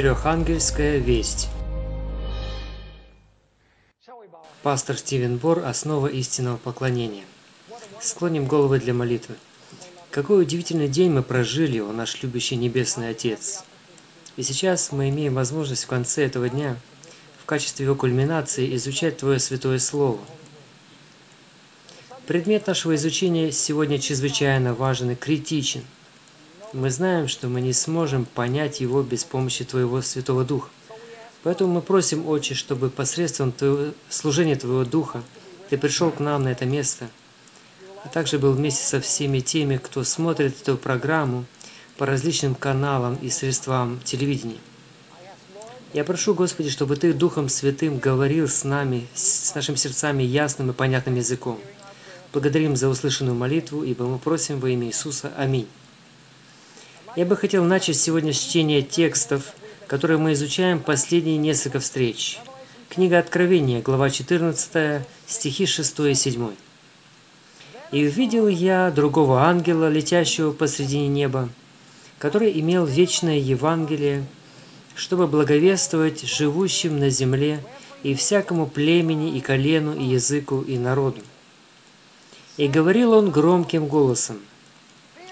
Трехангельская весть. Пастор Стивен Бор «Основа истинного поклонения». Склоним головы для молитвы. Какой удивительный день мы прожили, о наш любящий Небесный Отец. И сейчас мы имеем возможность в конце этого дня, в качестве его кульминации, изучать Твое Святое Слово. Предмет нашего изучения сегодня чрезвычайно важен и критичен – мы знаем, что мы не сможем понять его без помощи Твоего Святого Духа. Поэтому мы просим, Отче, чтобы посредством твоего, служения Твоего Духа Ты пришел к нам на это место, а также был вместе со всеми теми, кто смотрит эту программу по различным каналам и средствам телевидения. Я прошу, Господи, чтобы Ты Духом Святым говорил с нами, с нашими сердцами ясным и понятным языком. Благодарим за услышанную молитву, ибо мы просим во имя Иисуса. Аминь. Я бы хотел начать сегодня с чтения текстов, которые мы изучаем последние несколько встреч. Книга Откровения, глава 14, стихи 6 и 7. «И увидел я другого ангела, летящего посредине неба, который имел вечное Евангелие, чтобы благовествовать живущим на земле и всякому племени и колену и языку и народу. И говорил он громким голосом,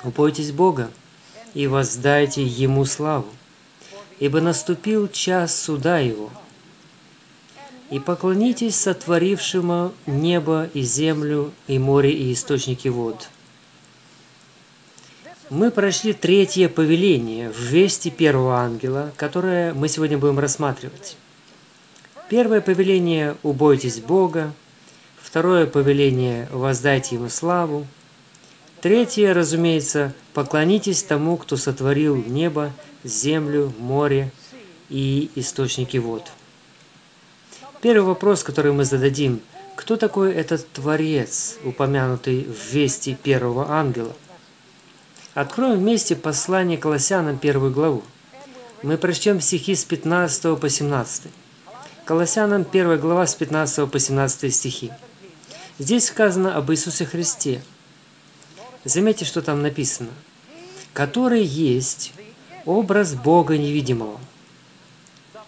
«Упойтесь Бога, и воздайте Ему славу, ибо наступил час суда Его. И поклонитесь сотворившему небо и землю, и море, и источники вод. Мы прошли третье повеление в вести первого ангела, которое мы сегодня будем рассматривать. Первое повеление – убойтесь Бога. Второе повеление – воздайте Ему славу. Третье, разумеется, поклонитесь тому, кто сотворил небо, землю, море и источники вод. Первый вопрос, который мы зададим, кто такой этот Творец, упомянутый в вести первого ангела? Откроем вместе послание Колоссянам первую главу. Мы прочтем стихи с 15 по 17. Колоссянам 1 глава с 15 по 17 стихи. Здесь сказано об Иисусе Христе – Заметьте, что там написано. Который есть образ Бога невидимого,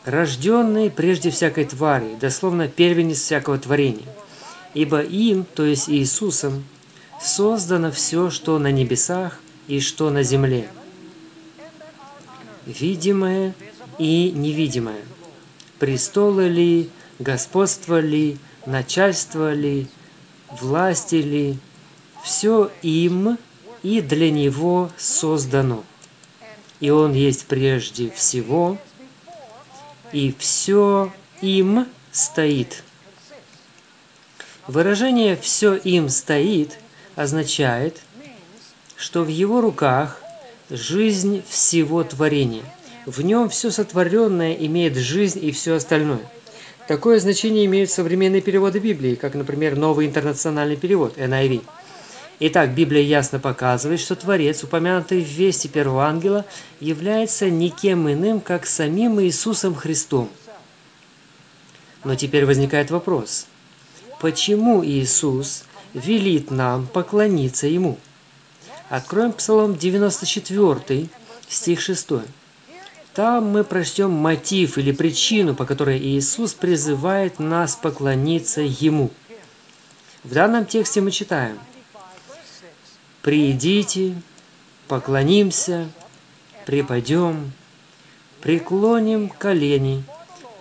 рожденный прежде всякой твари, дословно первенец всякого творения. Ибо им, то есть Иисусом, создано все, что на небесах и что на земле. Видимое и невидимое. Престолы ли, господство ли, начальство ли, власти ли, все им и для него создано. И он есть прежде всего, и все им стоит. Выражение «все им стоит» означает, что в его руках жизнь всего творения. В нем все сотворенное имеет жизнь и все остальное. Такое значение имеют современные переводы Библии, как, например, новый интернациональный перевод, NIV. Итак, Библия ясно показывает, что Творец, упомянутый в вести первого ангела, является никем иным, как самим Иисусом Христом. Но теперь возникает вопрос, почему Иисус велит нам поклониться Ему? Откроем Псалом 94, стих 6. Там мы прочтем мотив или причину, по которой Иисус призывает нас поклониться Ему. В данном тексте мы читаем – Приидите, поклонимся, припадем, преклоним колени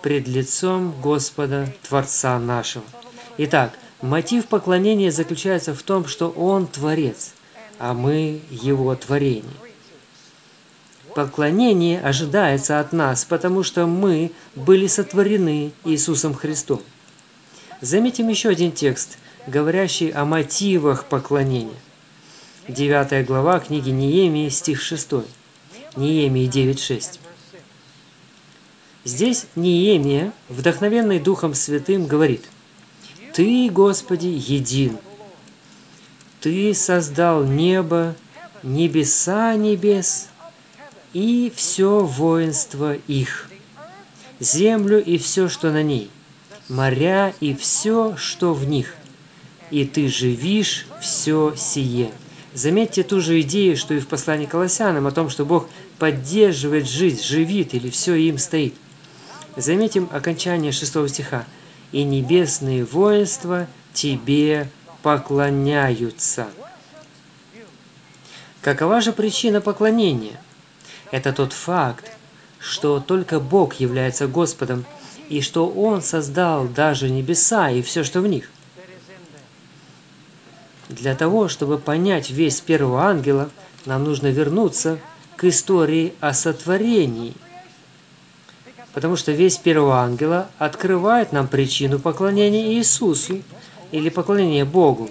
пред лицом Господа, Творца нашего. Итак, мотив поклонения заключается в том, что Он Творец, а мы Его творение. Поклонение ожидается от нас, потому что мы были сотворены Иисусом Христом. Заметим еще один текст, говорящий о мотивах поклонения. 9 глава книги Неемии, стих 6. Неемии 9.6. Здесь Неемия, вдохновенный Духом Святым, говорит, «Ты, Господи, един. Ты создал небо, небеса небес и все воинство их, землю и все, что на ней, моря и все, что в них, и ты живишь все сие». Заметьте ту же идею, что и в послании Колоссянам, о том, что Бог поддерживает жизнь, живит или все им стоит. Заметим окончание шестого стиха. «И небесные воинства тебе поклоняются». Какова же причина поклонения? Это тот факт, что только Бог является Господом, и что Он создал даже небеса и все, что в них. Для того, чтобы понять весь первого ангела, нам нужно вернуться к истории о сотворении. Потому что весь первого ангела открывает нам причину поклонения Иисусу или поклонения Богу,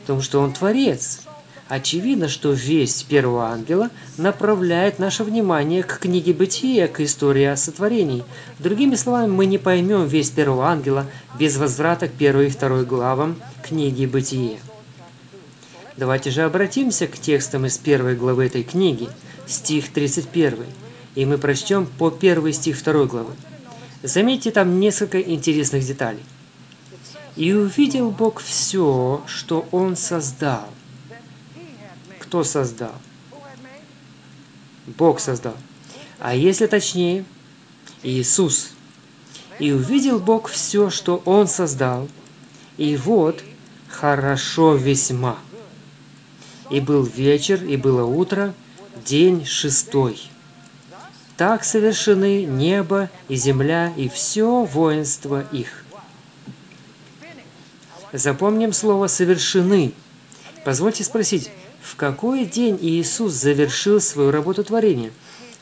потому что Он Творец. Очевидно, что весть первого ангела направляет наше внимание к книге Бытия, к истории о сотворении. Другими словами, мы не поймем весть первого ангела без возврата к первой и второй главам книги Бытия. Давайте же обратимся к текстам из первой главы этой книги, стих 31, и мы прочтем по первый стих второй главы. Заметьте там несколько интересных деталей. «И увидел Бог все, что Он создал». Кто создал? Бог создал. А если точнее, Иисус. «И увидел Бог все, что Он создал, и вот хорошо весьма». И был вечер, и было утро, день шестой. Так совершены небо и земля и все воинство их. Запомним слово «совершены». Позвольте спросить, в какой день Иисус завершил свою работу творения?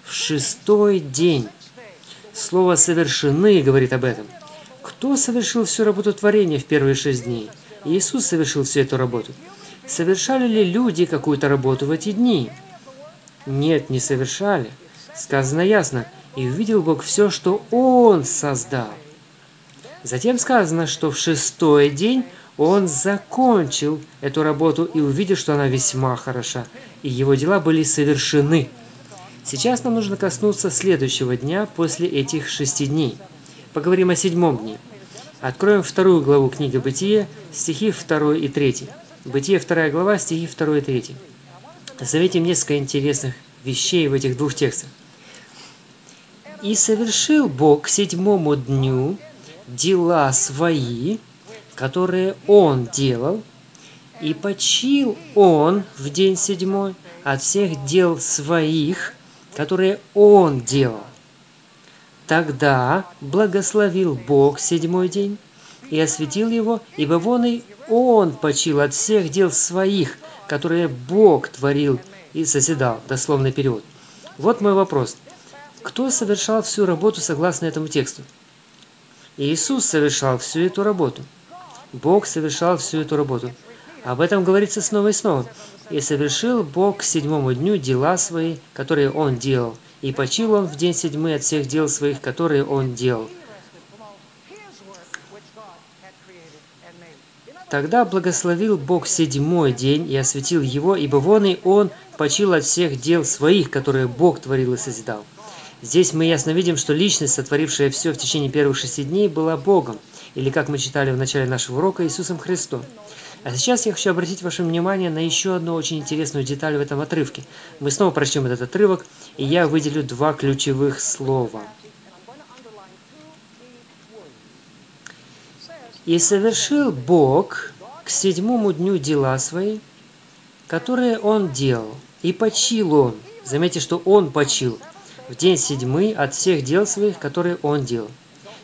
В шестой день. Слово «совершены» говорит об этом. Кто совершил всю работу творения в первые шесть дней? Иисус совершил всю эту работу. Совершали ли люди какую-то работу в эти дни? Нет, не совершали. Сказано ясно, и увидел Бог все, что Он создал. Затем сказано, что в шестой день Он закончил эту работу и увидел, что она весьма хороша, и Его дела были совершены. Сейчас нам нужно коснуться следующего дня после этих шести дней. Поговорим о седьмом дне. Откроем вторую главу книги Бытия, стихи 2 и 3. Бытие 2 глава, стихи 2 и 3. Заметим несколько интересных вещей в этих двух текстах. «И совершил Бог к седьмому дню дела свои, которые Он делал, и почил Он в день седьмой от всех дел своих, которые Он делал. Тогда благословил Бог седьмой день и осветил его, ибо вон и он почил от всех дел своих, которые Бог творил и созидал. Дословный перевод. Вот мой вопрос. Кто совершал всю работу согласно этому тексту? Иисус совершал всю эту работу. Бог совершал всю эту работу. Об этом говорится снова и снова. «И совершил Бог к седьмому дню дела свои, которые Он делал, и почил Он в день седьмой от всех дел своих, которые Он делал». Тогда благословил Бог седьмой день и осветил его, ибо вон и он почил от всех дел своих, которые Бог творил и созидал. Здесь мы ясно видим, что личность, сотворившая все в течение первых шести дней, была Богом, или, как мы читали в начале нашего урока, Иисусом Христом. А сейчас я хочу обратить ваше внимание на еще одну очень интересную деталь в этом отрывке. Мы снова прочтем этот отрывок, и я выделю два ключевых слова – И совершил Бог к седьмому дню дела свои, которые Он делал, и почил Он. Заметьте, что Он почил в день седьмый от всех дел своих, которые Он делал.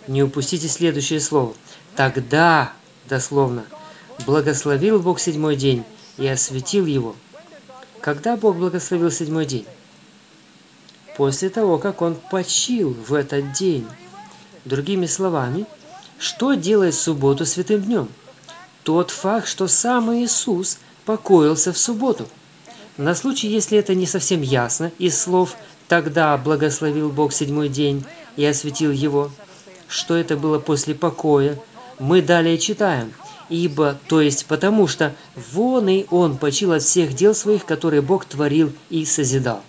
Не упустите следующее слово. Тогда, дословно, благословил Бог седьмой день и осветил его. Когда Бог благословил седьмой день? После того, как Он почил в этот день. Другими словами, что делает субботу святым днем? Тот факт, что сам Иисус покоился в субботу. На случай, если это не совсем ясно из слов «тогда благословил Бог седьмой день и осветил его», что это было после покоя, мы далее читаем «Ибо, то есть потому что, вон и он почил от всех дел своих, которые Бог творил и созидал».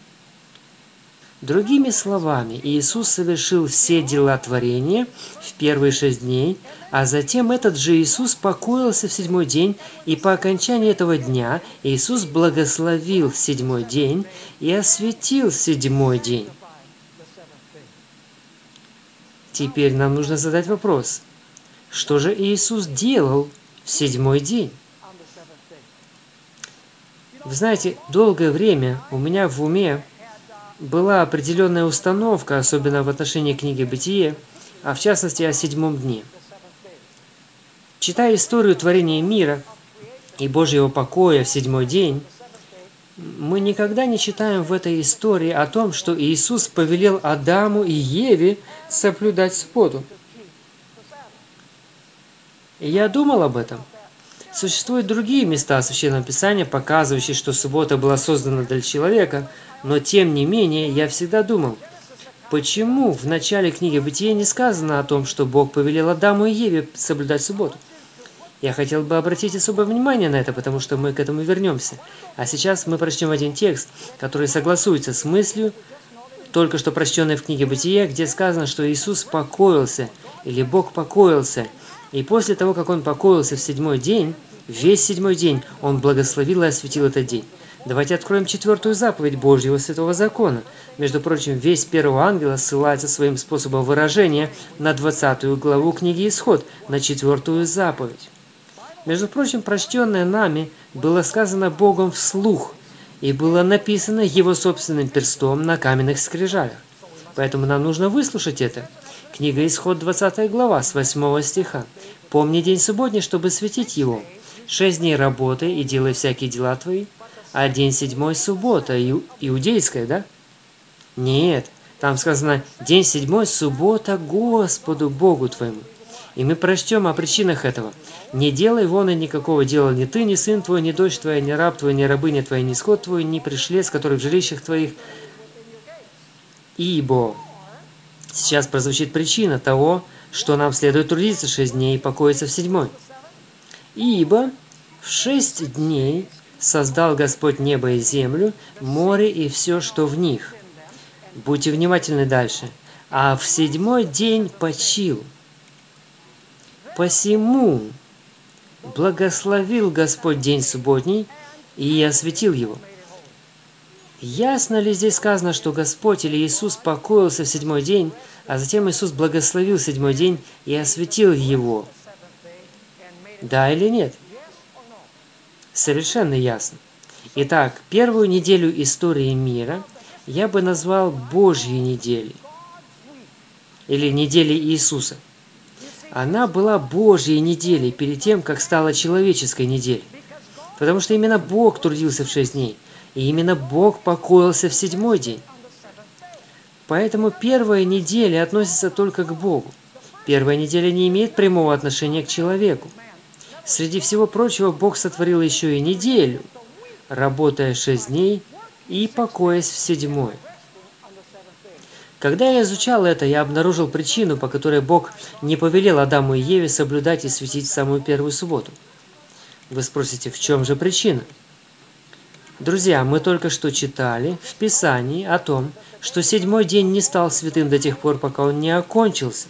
Другими словами, Иисус совершил все дела творения в первые шесть дней, а затем этот же Иисус покоился в седьмой день, и по окончании этого дня Иисус благословил седьмой день и осветил седьмой день. Теперь нам нужно задать вопрос, что же Иисус делал в седьмой день? Вы знаете, долгое время у меня в уме была определенная установка, особенно в отношении книги «Бытие», а в частности о седьмом дне. Читая историю творения мира и Божьего покоя в седьмой день, мы никогда не читаем в этой истории о том, что Иисус повелел Адаму и Еве соблюдать субботу. Я думал об этом. Существуют другие места Священного Писания, показывающие, что суббота была создана для человека – но тем не менее, я всегда думал, почему в начале книги Бытия не сказано о том, что Бог повелел Адаму и Еве соблюдать субботу? Я хотел бы обратить особое внимание на это, потому что мы к этому вернемся. А сейчас мы прочтем один текст, который согласуется с мыслью, только что прочтенной в книге Бытия, где сказано, что Иисус покоился, или Бог покоился. И после того, как Он покоился в седьмой день, весь седьмой день Он благословил и осветил этот день. Давайте откроем четвертую заповедь Божьего Святого Закона. Между прочим, весь первого ангела ссылается своим способом выражения на 20 главу книги Исход, на четвертую заповедь. Между прочим, прочтенное нами было сказано Богом вслух и было написано Его собственным перстом на каменных скрижалях. Поэтому нам нужно выслушать это. Книга Исход, 20 глава, с 8 стиха. «Помни день субботний, чтобы светить его. Шесть дней работай и делай всякие дела твои, а день седьмой – суббота, иудейская, да? Нет, там сказано «день седьмой – суббота Господу Богу твоему». И мы прочтем о причинах этого. «Не делай вон и никакого дела ни ты, ни сын твой, ни дочь твоя, ни раб твой, ни рабыня твоя, ни скот твой, ни пришлец, который в жилищах твоих, ибо...» Сейчас прозвучит причина того, что нам следует трудиться шесть дней и покоиться в седьмой. «Ибо в шесть дней создал Господь небо и землю, море и все, что в них. Будьте внимательны дальше. А в седьмой день почил. Посему благословил Господь день субботний и осветил его. Ясно ли здесь сказано, что Господь или Иисус покоился в седьмой день, а затем Иисус благословил седьмой день и осветил его? Да или нет? Совершенно ясно. Итак, первую неделю истории мира я бы назвал Божьей неделей. Или неделей Иисуса. Она была Божьей неделей перед тем, как стала человеческой неделей. Потому что именно Бог трудился в шесть дней, и именно Бог покоился в седьмой день. Поэтому первая неделя относится только к Богу. Первая неделя не имеет прямого отношения к человеку. Среди всего прочего, Бог сотворил еще и неделю, работая шесть дней и покоясь в седьмой. Когда я изучал это, я обнаружил причину, по которой Бог не повелел Адаму и Еве соблюдать и светить самую первую субботу. Вы спросите, в чем же причина? Друзья, мы только что читали в Писании о том, что седьмой день не стал святым до тех пор, пока он не окончился.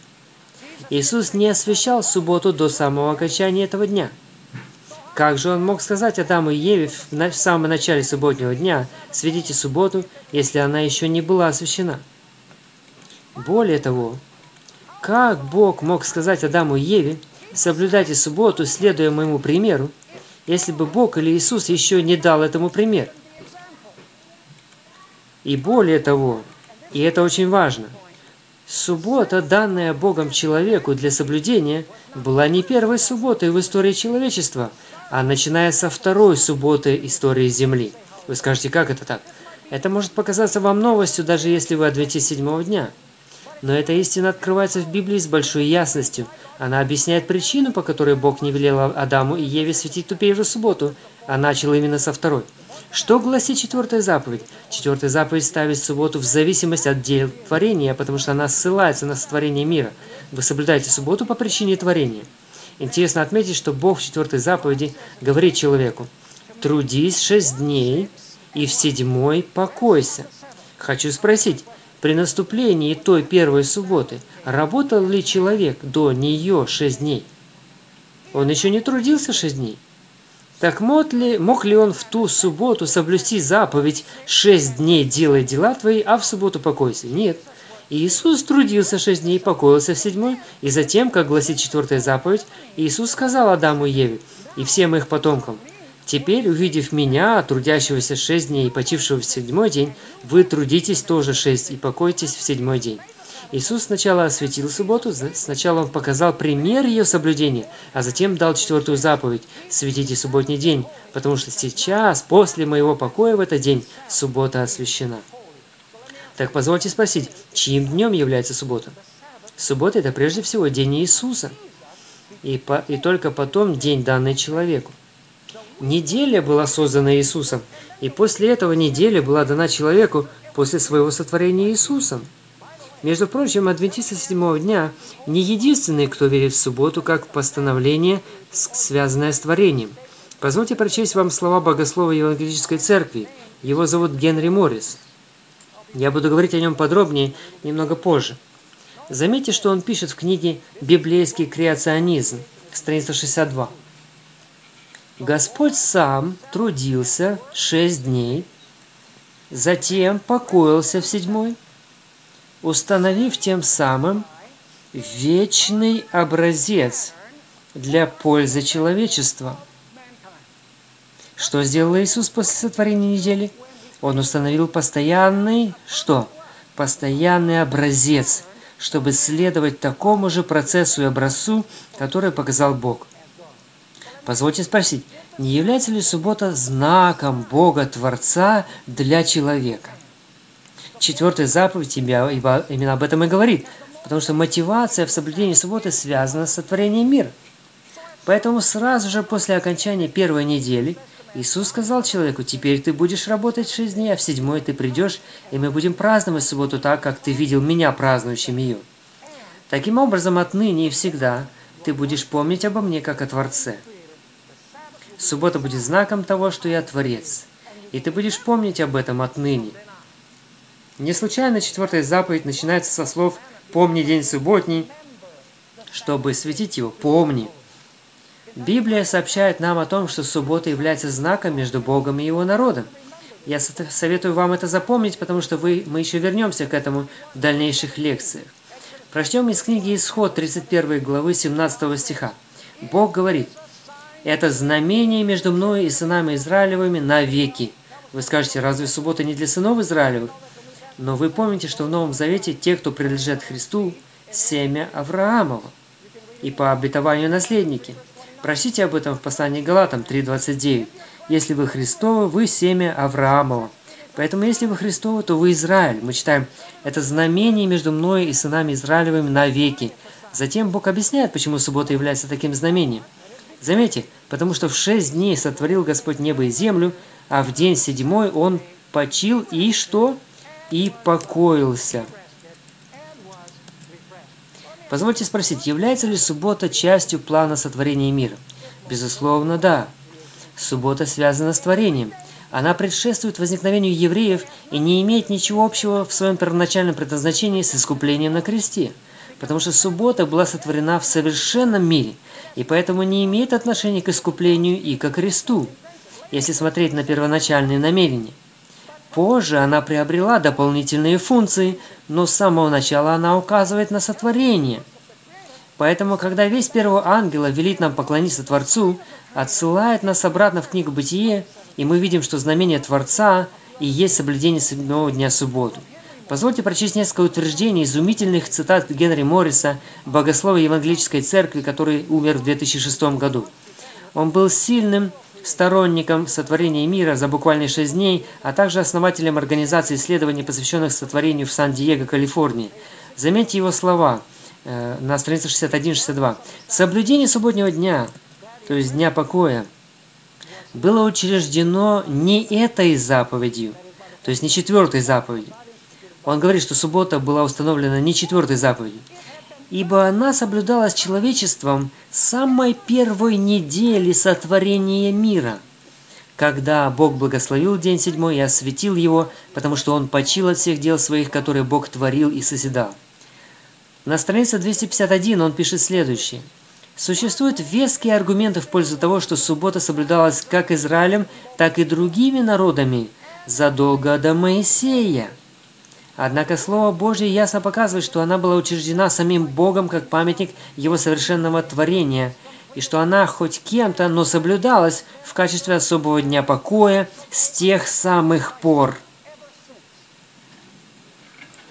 Иисус не освящал субботу до самого окончания этого дня. Как же он мог сказать Адаму и Еве в самом начале субботнего дня «Сведите субботу», если она еще не была освящена? Более того, как Бог мог сказать Адаму и Еве «Соблюдайте субботу, следуя моему примеру», если бы Бог или Иисус еще не дал этому пример? И более того, и это очень важно – Суббота, данная Богом человеку для соблюдения, была не первой субботой в истории человечества, а начиная со второй субботы истории Земли. Вы скажете, как это так? Это может показаться вам новостью, даже если вы адвентист седьмого дня. Но эта истина открывается в Библии с большой ясностью. Она объясняет причину, по которой Бог не велел Адаму и Еве светить ту первую субботу, а начал именно со второй – что гласит четвертая заповедь? Четвертая заповедь ставит субботу в зависимость от дел творения, потому что она ссылается на сотворение мира. Вы соблюдаете субботу по причине творения. Интересно отметить, что Бог в четвертой заповеди говорит человеку, «Трудись шесть дней, и в седьмой покойся». Хочу спросить, При наступлении той первой субботы работал ли человек до нее шесть дней? Он еще не трудился шесть дней. Так мог ли, мог ли он в ту субботу соблюсти заповедь «шесть дней делай дела твои, а в субботу покойся»? Нет. Иисус трудился шесть дней, покоился в седьмой, и затем, как гласит четвертая заповедь, Иисус сказал Адаму и Еве и всем их потомкам, «Теперь, увидев Меня, трудящегося шесть дней и почившего в седьмой день, вы трудитесь тоже шесть и покойтесь в седьмой день». Иисус сначала осветил субботу, сначала Он показал пример ее соблюдения, а затем дал четвертую заповедь – светите субботний день, потому что сейчас, после моего покоя в этот день, суббота освящена. Так позвольте спросить, чьим днем является суббота? Суббота – это прежде всего день Иисуса, и, по, и только потом день, данный человеку. Неделя была создана Иисусом, и после этого неделя была дана человеку после своего сотворения Иисусом. Между прочим, адвентисты седьмого дня не единственные, кто верит в субботу как постановление, связанное с творением. Позвольте прочесть вам слова богослова Евангелической Церкви. Его зовут Генри Моррис. Я буду говорить о нем подробнее немного позже. Заметьте, что он пишет в книге «Библейский креационизм», страница 62. Господь сам трудился шесть дней, затем покоился в седьмой – установив тем самым вечный образец для пользы человечества. Что сделал Иисус после сотворения недели? Он установил постоянный, что? Постоянный образец, чтобы следовать такому же процессу и образцу, который показал Бог. Позвольте спросить, не является ли суббота знаком Бога Творца для человека? Четвертая заповедь именно об этом и говорит. Потому что мотивация в соблюдении субботы связана с сотворением мира. Поэтому сразу же после окончания первой недели Иисус сказал человеку, теперь ты будешь работать шесть дней, а в седьмой ты придешь, и мы будем праздновать субботу так, как ты видел меня празднующим ее. Таким образом, отныне и всегда ты будешь помнить обо мне, как о Творце. Суббота будет знаком того, что я Творец. И ты будешь помнить об этом отныне – не случайно четвертая заповедь начинается со слов «Помни день субботний», чтобы светить его «Помни». Библия сообщает нам о том, что суббота является знаком между Богом и Его народом. Я советую вам это запомнить, потому что вы, мы еще вернемся к этому в дальнейших лекциях. Прочтем из книги Исход 31 главы 17 стиха. Бог говорит, «Это знамение между мной и сынами Израилевыми навеки». Вы скажете, разве суббота не для сынов Израилевых? Но вы помните, что в Новом Завете те, кто принадлежит Христу, семя Авраамова и по обетованию наследники. Прочтите об этом в послании Галатам 3.29. Если вы Христовы, вы семя Авраамова. Поэтому, если вы Христовы, то вы Израиль. Мы читаем, это знамение между мной и сынами Израилевыми навеки. Затем Бог объясняет, почему суббота является таким знамением. Заметьте, потому что в шесть дней сотворил Господь небо и землю, а в день седьмой Он почил и что? И покоился. Позвольте спросить, является ли суббота частью плана сотворения мира? Безусловно, да. Суббота связана с творением. Она предшествует возникновению евреев и не имеет ничего общего в своем первоначальном предназначении с искуплением на кресте. Потому что суббота была сотворена в совершенном мире, и поэтому не имеет отношения к искуплению и к кресту, если смотреть на первоначальные намерения – Позже она приобрела дополнительные функции, но с самого начала она указывает на сотворение. Поэтому, когда весь первого ангела велит нам поклониться Творцу, отсылает нас обратно в книгу Бытие, и мы видим, что знамение Творца и есть соблюдение седьмого дня субботу. Позвольте прочесть несколько утверждений изумительных цитат Генри Морриса, богослова Евангелической Церкви, который умер в 2006 году. Он был сильным сторонником сотворения мира за буквально 6 дней, а также основателем организации исследований, посвященных сотворению в Сан-Диего, Калифорнии. Заметьте его слова э, на странице 61-62. «Соблюдение субботнего дня, то есть дня покоя, было учреждено не этой заповедью, то есть не четвертой заповедью. Он говорит, что суббота была установлена не четвертой заповедью, ибо она соблюдалась человечеством с самой первой недели сотворения мира. когда Бог благословил день седьмой и осветил его, потому что он почил от всех дел своих, которые Бог творил и созидал. На странице 251 он пишет следующее. Существуют веские аргументы в пользу того, что суббота соблюдалась как Израилем, так и другими народами задолго до Моисея. Однако Слово Божье ясно показывает, что она была учреждена самим Богом как памятник Его совершенного творения, и что она хоть кем-то, но соблюдалась в качестве особого дня покоя с тех самых пор.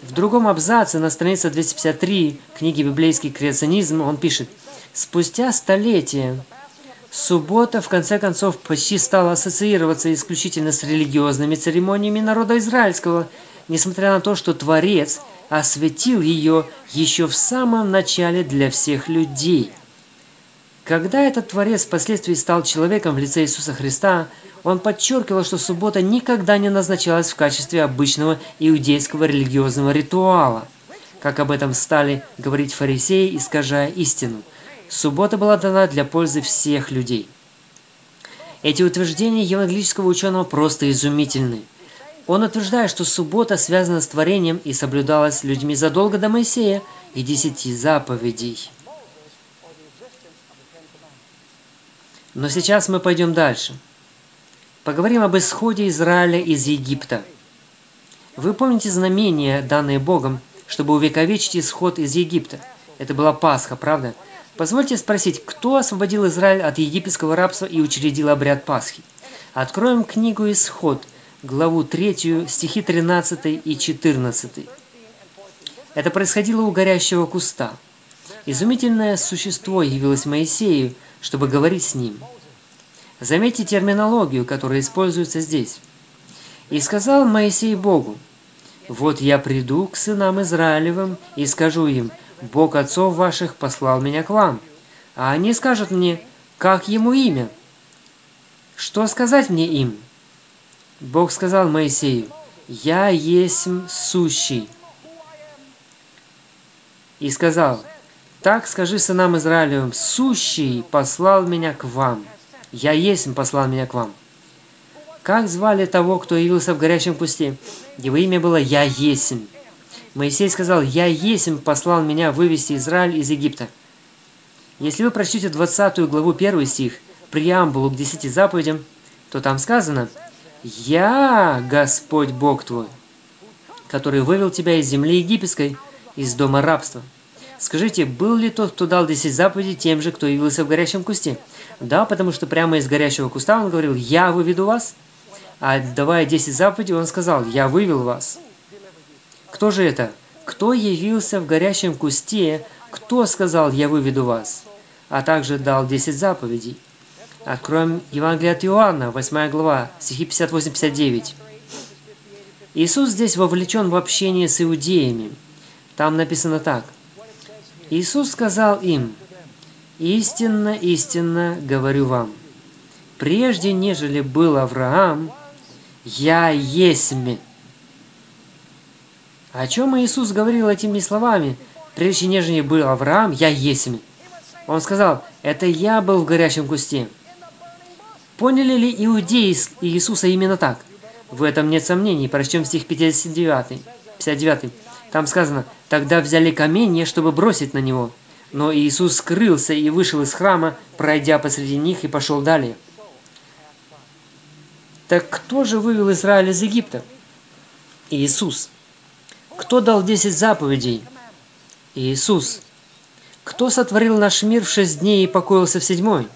В другом абзаце на странице 253 книги «Библейский креационизм» он пишет «Спустя столетия суббота в конце концов почти стала ассоциироваться исключительно с религиозными церемониями народа израильского – несмотря на то, что Творец осветил ее еще в самом начале для всех людей. Когда этот Творец впоследствии стал человеком в лице Иисуса Христа, он подчеркивал, что суббота никогда не назначалась в качестве обычного иудейского религиозного ритуала, как об этом стали говорить фарисеи, искажая истину. Суббота была дана для пользы всех людей. Эти утверждения евангелического ученого просто изумительны – он утверждает, что суббота связана с творением и соблюдалась людьми задолго до Моисея и десяти заповедей. Но сейчас мы пойдем дальше. Поговорим об исходе Израиля из Египта. Вы помните знамения, данные Богом, чтобы увековечить исход из Египта? Это была Пасха, правда? Позвольте спросить, кто освободил Израиль от египетского рабства и учредил обряд Пасхи? Откроем книгу «Исход», главу 3, стихи 13 и 14. Это происходило у горящего куста. Изумительное существо явилось Моисею, чтобы говорить с ним. Заметьте терминологию, которая используется здесь. «И сказал Моисей Богу, «Вот я приду к сынам Израилевым и скажу им, Бог отцов ваших послал меня к вам. А они скажут мне, как ему имя? Что сказать мне им?» Бог сказал Моисею, «Я есть сущий». И сказал, «Так скажи сынам Израилевым, сущий послал меня к вам. Я есть послал меня к вам». Как звали того, кто явился в горячем кусте? Его имя было «Я есмь». Моисей сказал, «Я есмь послал меня вывести Израиль из Египта». Если вы прочтете 20 главу 1 стих, преамбулу к 10 заповедям, то там сказано – «Я Господь Бог твой, который вывел тебя из земли египетской, из дома рабства». Скажите, был ли тот, кто дал 10 заповедей, тем же, кто явился в горящем кусте? Да, потому что прямо из горящего куста он говорил «Я выведу вас», а давая 10 заповедей, он сказал «Я вывел вас». Кто же это? Кто явился в горящем кусте? Кто сказал «Я выведу вас»? А также дал 10 заповедей. Откроем Евангелие от Иоанна, 8 глава, стихи 58-59. Иисус здесь вовлечен в общение с иудеями. Там написано так. Иисус сказал им, «Истинно, истинно говорю вам, прежде нежели был Авраам, я есмь». О чем Иисус говорил этими словами? Прежде нежели был Авраам, я есмь. Он сказал, это я был в горячем кусте. Поняли ли иудеи Иисуса именно так? В этом нет сомнений. Прочтем стих 59. 59. Там сказано, «Тогда взяли каменье, чтобы бросить на него. Но Иисус скрылся и вышел из храма, пройдя посреди них и пошел далее». Так кто же вывел Израиль из Египта? Иисус. Кто дал десять заповедей? Иисус. Кто сотворил наш мир в шесть дней и покоился в седьмой?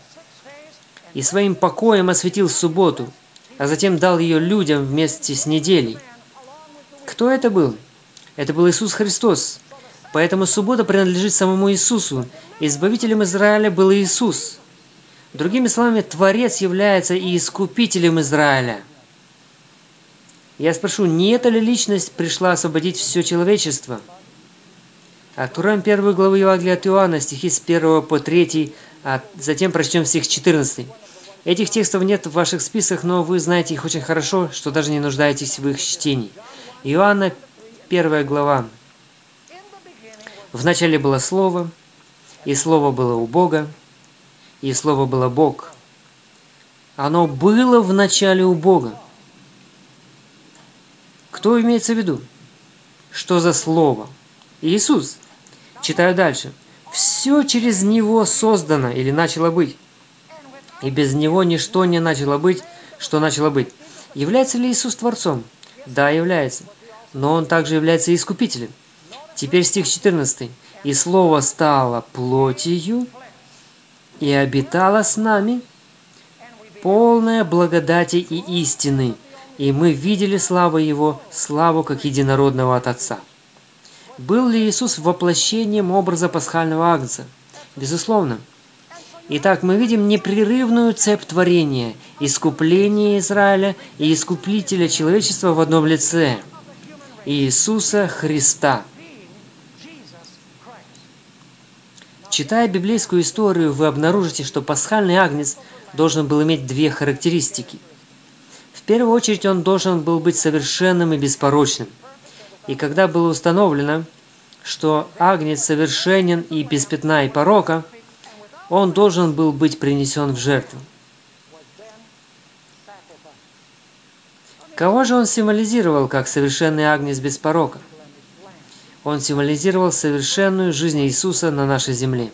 И своим покоем осветил субботу, а затем дал ее людям вместе с неделей. Кто это был? Это был Иисус Христос. Поэтому суббота принадлежит самому Иисусу. Избавителем Израиля был Иисус. Другими словами, Творец является и искупителем Израиля. Я спрошу, не эта ли личность пришла освободить все человечество? Откроем первую главу Евангелия от Иоанна, стихи с 1 по 3, а затем прочтем стих 14. Этих текстов нет в ваших списках, но вы знаете их очень хорошо, что даже не нуждаетесь в их чтении. Иоанна, первая глава. Вначале было Слово, и Слово было у Бога, и Слово было Бог. Оно было в начале у Бога. Кто имеется в виду? Что за слово? Иисус. Читаю дальше. Все через Него создано или начало быть. И без Него ничто не начало быть, что начало быть. Является ли Иисус Творцом? Да, является. Но Он также является Искупителем. Теперь стих 14. «И Слово стало плотью и обитало с нами, полное благодати и истины, и мы видели славу Его, славу как единородного от Отца». Был ли Иисус воплощением образа пасхального агнца? Безусловно. Итак, мы видим непрерывную цепь творения, искупление Израиля и искуплителя человечества в одном лице – Иисуса Христа. Читая библейскую историю, вы обнаружите, что пасхальный агнец должен был иметь две характеристики. В первую очередь он должен был быть совершенным и беспорочным – и когда было установлено, что агнец совершенен и без пятна и порока, он должен был быть принесен в жертву. Кого же он символизировал как совершенный агнец без порока? Он символизировал совершенную жизнь Иисуса на нашей земле.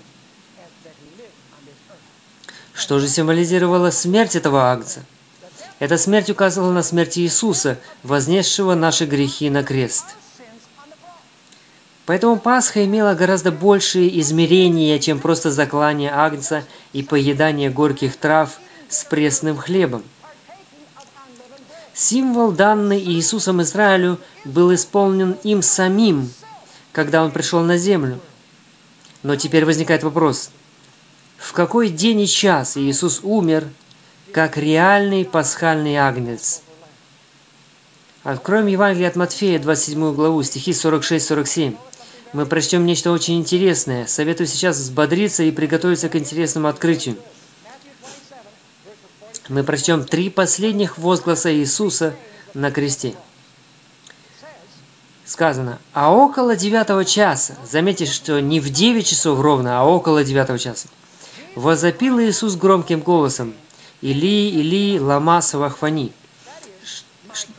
Что же символизировала смерть этого агнца? Эта смерть указывала на смерть Иисуса, вознесшего наши грехи на крест – Поэтому Пасха имела гораздо большие измерения, чем просто заклание агнца и поедание горьких трав с пресным хлебом. Символ, данный Иисусом Израилю, был исполнен им самим, когда он пришел на землю. Но теперь возникает вопрос, в какой день и час Иисус умер, как реальный пасхальный агнец? Откроем Евангелие от Матфея, 27 главу, стихи 46-47 мы прочтем нечто очень интересное. Советую сейчас взбодриться и приготовиться к интересному открытию. Мы прочтем три последних возгласа Иисуса на кресте. Сказано, а около девятого часа, заметьте, что не в девять часов ровно, а около девятого часа, возопил Иисус громким голосом, «Или, Или, лама савахфани»,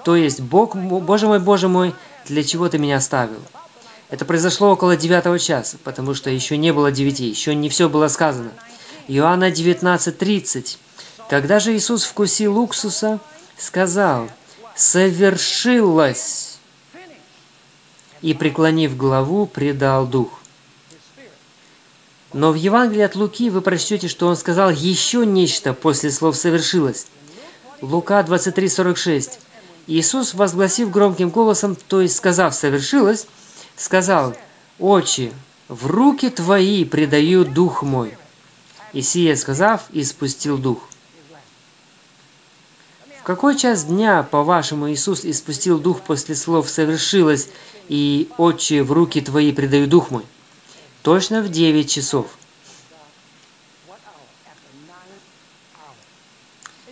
то есть, «Бог, Боже мой, Боже мой, для чего ты меня оставил?» Это произошло около девятого часа, потому что еще не было девяти, еще не все было сказано. Иоанна 19.30. Когда же Иисус вкусил уксуса, сказал «Совершилось!» и, преклонив главу, предал дух. Но в Евангелии от Луки вы прочтете, что он сказал еще нечто после слов «совершилось». Лука 23.46. Иисус, возгласив громким голосом, то есть сказав «совершилось», сказал, «Отче, в руки Твои предаю дух мой». И сие сказав, испустил дух. В какой час дня, по-вашему, Иисус испустил дух после слов «совершилось» и «Отче, в руки Твои предаю дух мой»? Точно в девять часов.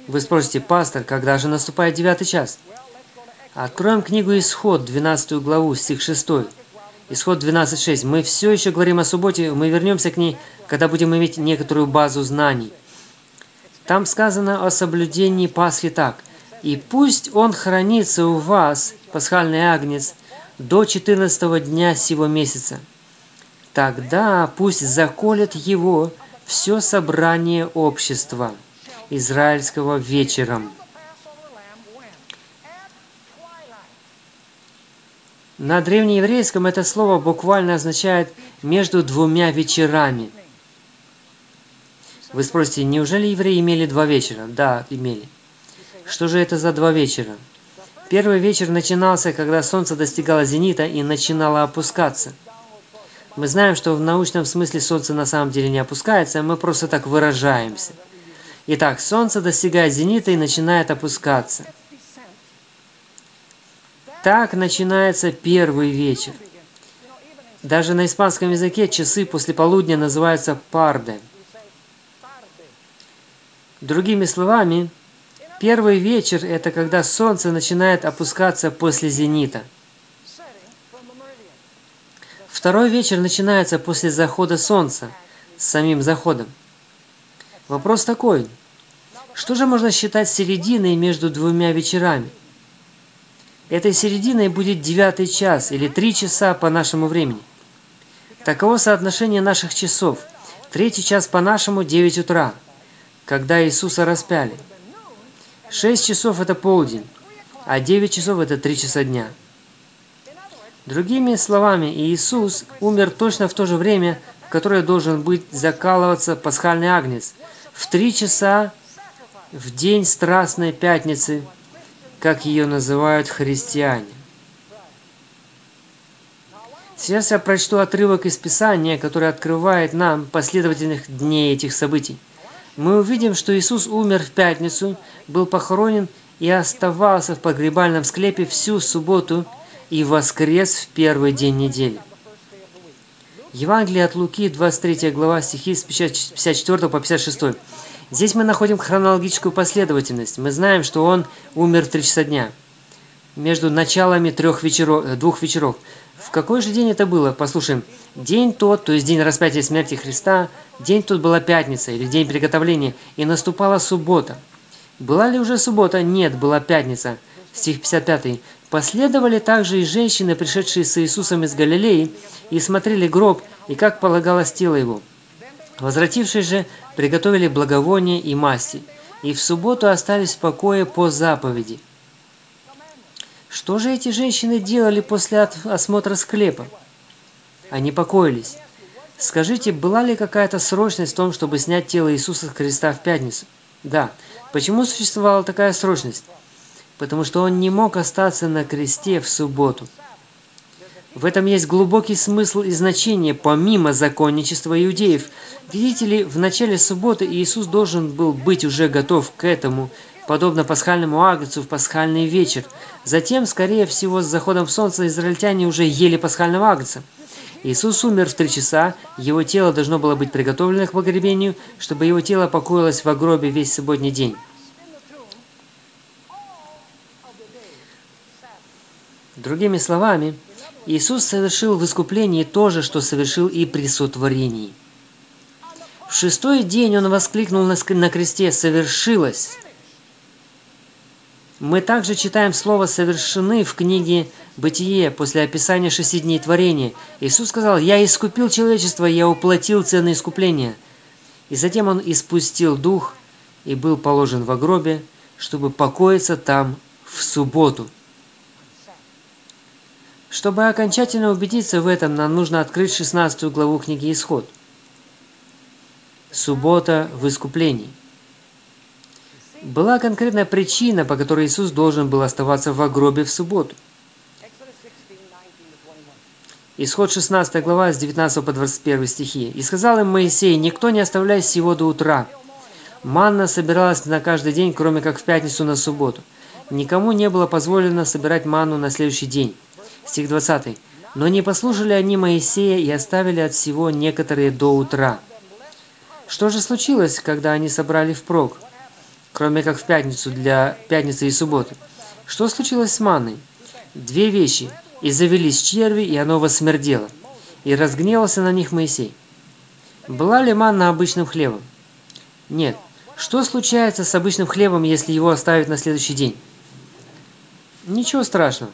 Вы спросите, пастор, когда же наступает девятый час? Откроем книгу Исход, 12 главу, стих 6. Исход 12.6. Мы все еще говорим о субботе, мы вернемся к ней, когда будем иметь некоторую базу знаний. Там сказано о соблюдении Пасхи так. «И пусть он хранится у вас, пасхальный агнец, до 14 дня сего месяца. Тогда пусть заколет его все собрание общества израильского вечером». На древнееврейском это слово буквально означает «между двумя вечерами». Вы спросите, неужели евреи имели два вечера? Да, имели. Что же это за два вечера? Первый вечер начинался, когда солнце достигало зенита и начинало опускаться. Мы знаем, что в научном смысле солнце на самом деле не опускается, мы просто так выражаемся. Итак, солнце достигает зенита и начинает опускаться – так начинается первый вечер. Даже на испанском языке часы после полудня называются парде. Другими словами, первый вечер – это когда солнце начинает опускаться после зенита. Второй вечер начинается после захода солнца, с самим заходом. Вопрос такой. Что же можно считать серединой между двумя вечерами? Этой серединой будет девятый час или три часа по нашему времени. Таково соотношение наших часов. Третий час по нашему – 9 утра, когда Иисуса распяли. Шесть часов – это полдень, а девять часов – это три часа дня. Другими словами, Иисус умер точно в то же время, в которое должен быть закалываться пасхальный агнец, в три часа в день Страстной Пятницы, как ее называют христиане. Сейчас я прочту отрывок из Писания, который открывает нам последовательных дней этих событий. Мы увидим, что Иисус умер в пятницу, был похоронен и оставался в погребальном склепе всю субботу и воскрес в первый день недели. Евангелие от Луки, 23 глава, стихи с 54 по 56. Здесь мы находим хронологическую последовательность. Мы знаем, что он умер в 3 часа дня. Между началами трех вечеров, двух вечеров. В какой же день это было? Послушаем. День тот, то есть день распятия смерти Христа, день тот была пятница или день приготовления, и наступала суббота. Была ли уже суббота? Нет, была пятница. Стих 55. Последовали также и женщины, пришедшие с Иисусом из Галилеи, и смотрели гроб, и как полагалось тело его. Возвратившись же, приготовили благовоние и масти, и в субботу остались в покое по заповеди. Что же эти женщины делали после осмотра склепа? Они покоились. Скажите, была ли какая-то срочность в том, чтобы снять тело Иисуса с креста в пятницу? Да. Почему существовала такая срочность? Потому что он не мог остаться на кресте в субботу. В этом есть глубокий смысл и значение, помимо законничества иудеев. Видите ли, в начале субботы Иисус должен был быть уже готов к этому, подобно пасхальному агнцу в пасхальный вечер. Затем, скорее всего, с заходом солнца израильтяне уже ели пасхального агнца. Иисус умер в три часа, его тело должно было быть приготовлено к погребению, чтобы его тело покоилось в гробе весь субботний день. Другими словами, Иисус совершил в искуплении то же, что совершил и при сотворении. В шестой день Он воскликнул на кресте «Совершилось!». Мы также читаем слово «совершены» в книге «Бытие» после описания шести дней творения. Иисус сказал «Я искупил человечество, я уплатил цены искупления». И затем Он испустил дух и был положен в гробе, чтобы покоиться там в субботу. Чтобы окончательно убедиться в этом, нам нужно открыть 16 главу книги Исход. Суббота в искуплении. Была конкретная причина, по которой Иисус должен был оставаться в гробе в субботу. Исход 16 глава с 19 по 21 стихи. «И сказал им Моисей, никто не оставляй сего до утра. Манна собиралась на каждый день, кроме как в пятницу на субботу. Никому не было позволено собирать манну на следующий день. Стих 20. «Но не послушали они Моисея и оставили от всего некоторые до утра». Что же случилось, когда они собрали впрок, кроме как в пятницу для пятницы и субботы? Что случилось с манной? Две вещи. «И завелись черви, и оно восмердело, и разгневался на них Моисей». Была ли манна обычным хлебом? Нет. Что случается с обычным хлебом, если его оставить на следующий день? Ничего страшного.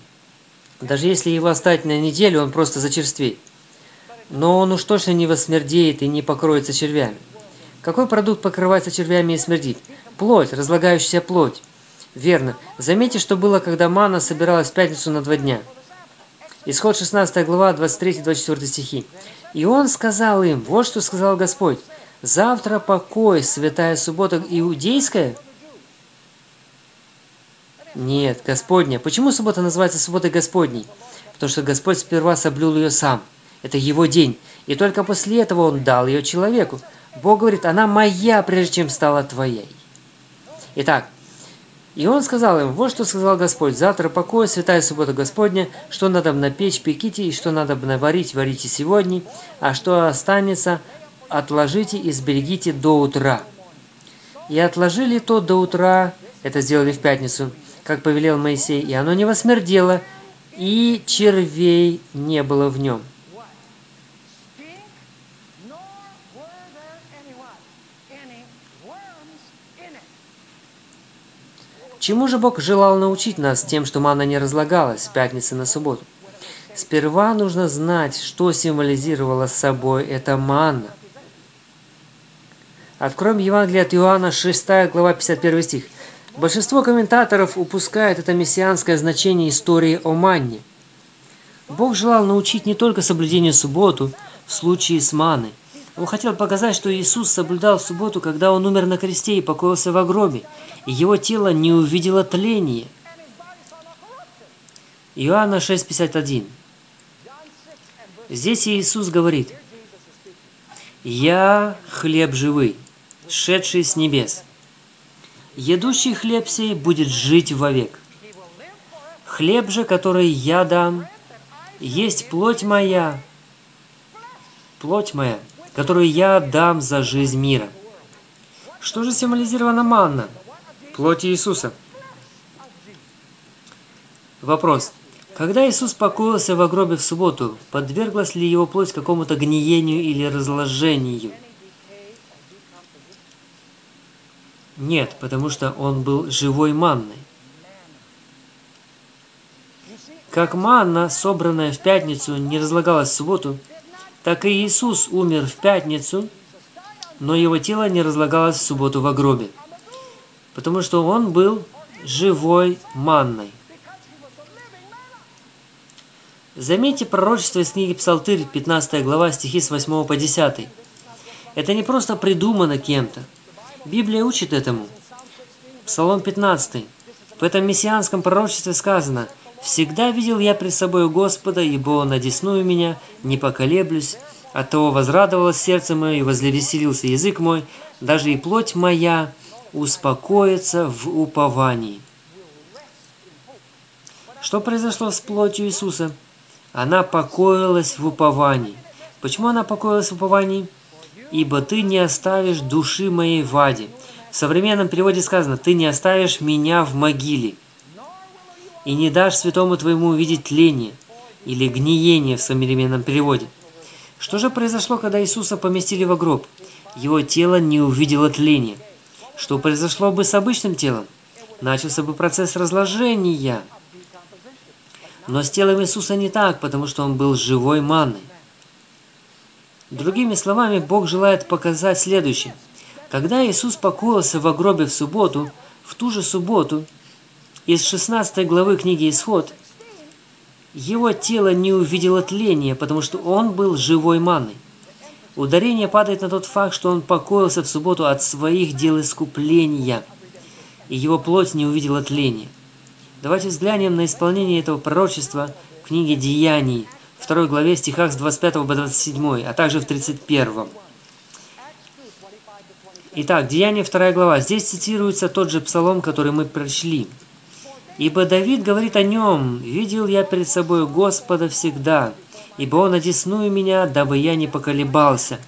Даже если его оставить на неделю, он просто зачерствеет. Но он уж точно не восмердеет и не покроется червями. Какой продукт покрывается червями и смердит? Плоть, разлагающаяся плоть. Верно. Заметьте, что было, когда мана собиралась в пятницу на два дня. Исход 16 глава, 23-24 стихи. «И он сказал им, вот что сказал Господь, завтра покой, святая суббота иудейская – нет, Господня. Почему суббота называется субботой Господней? Потому что Господь сперва соблюл ее сам. Это его день. И только после этого он дал ее человеку. Бог говорит, она моя, прежде чем стала твоей. Итак, и он сказал им, вот что сказал Господь, завтра покой, святая суббота Господня, что надо напечь, пеките, и что надо наварить, варите сегодня, а что останется, отложите и сберегите до утра. И отложили то до утра, это сделали в пятницу, как повелел Моисей, и оно не восмердело, и червей не было в нем. Чему же Бог желал научить нас тем, что манна не разлагалась с пятницы на субботу? Сперва нужно знать, что символизировала собой эта манна. Откроем Евангелие от Иоанна, 6 глава, 51 стих. Большинство комментаторов упускает это мессианское значение истории о манне. Бог желал научить не только соблюдению субботу в случае с маной. Он хотел показать, что Иисус соблюдал субботу, когда Он умер на кресте и покоился в гробе, и Его тело не увидело тление. Иоанна 6,51 Здесь Иисус говорит, «Я хлеб живый, шедший с небес. Едущий хлеб сей будет жить вовек. Хлеб же, который я дам, есть плоть моя, плоть моя, которую я дам за жизнь мира». Что же символизирована манна? Плоть Иисуса. Вопрос. Когда Иисус покоился в гробе в субботу, подверглась ли его плоть какому-то гниению или разложению? Нет, потому что он был живой манной. Как манна, собранная в пятницу, не разлагалась в субботу, так и Иисус умер в пятницу, но его тело не разлагалось в субботу в гробе, потому что он был живой манной. Заметьте пророчество из книги Псалтырь, 15 глава, стихи с 8 по 10. Это не просто придумано кем-то. Библия учит этому. Псалом 15. В этом мессианском пророчестве сказано «Всегда видел я пред собой Господа, ибо Он одесную меня, не поколеблюсь, от того возрадовалось сердце мое и возлевеселился язык мой, даже и плоть моя успокоится в уповании». Что произошло с плотью Иисуса? Она покоилась в уповании. Почему она покоилась в уповании? «Ибо ты не оставишь души моей в аде». В современном переводе сказано «Ты не оставишь меня в могиле» и не дашь святому твоему увидеть тление или гниение в современном переводе. Что же произошло, когда Иисуса поместили в гроб? Его тело не увидело тления. Что произошло бы с обычным телом? Начался бы процесс разложения – но с телом Иисуса не так, потому что он был живой манной. Другими словами, Бог желает показать следующее. Когда Иисус покоился в гробе в субботу, в ту же субботу, из 16 главы книги «Исход», его тело не увидело тления, потому что он был живой манной. Ударение падает на тот факт, что он покоился в субботу от своих дел искупления, и его плоть не увидела тления – Давайте взглянем на исполнение этого пророчества в книге Деяний, второй главе стихах с 25 по 27, а также в 31. Итак, Деяние 2 глава. Здесь цитируется тот же псалом, который мы прочли. «Ибо Давид говорит о нем, «Видел я перед собой Господа всегда, ибо Он одесную меня, дабы я не поколебался.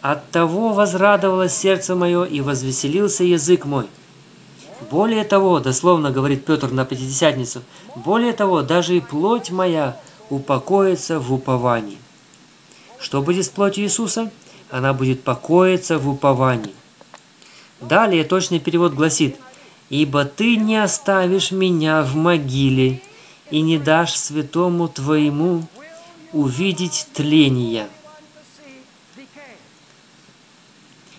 От того возрадовалось сердце мое, и возвеселился язык мой». Более того, дословно говорит Петр на Пятидесятницу, более того, даже и плоть моя упокоится в уповании. Что будет с плотью Иисуса? Она будет покоиться в уповании. Далее точный перевод гласит, «Ибо ты не оставишь меня в могиле и не дашь святому твоему увидеть тление».